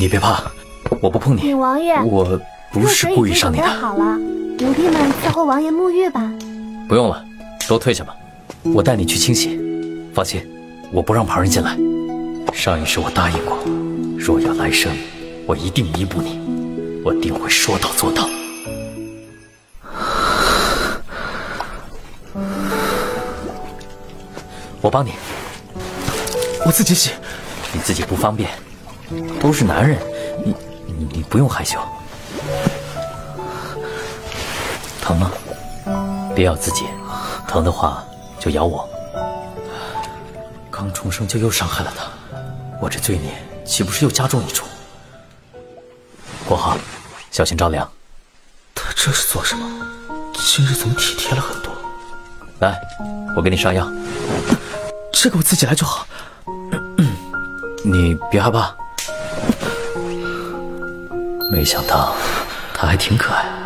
你别怕，我不碰你。禀王爷，我不是故意伤你的。好了，奴婢们伺候王爷沐浴吧。不用了，都退下吧，我带你去清洗。放心，我不让旁人进来。上一世我答应过，若有来生，我一定弥补你，我定会说到做到。我帮你，我自己洗。你自己不方便，都是男人，你你你不用害羞。疼吗？别咬自己，疼的话就咬我。刚重生就又伤害了他，我这罪孽岂不是又加重一重？国豪，小心着凉。他这是做什么？今日怎么体贴了很多？来，我给你上药。这个我自己来就好。你别害怕。没想到他还挺可爱。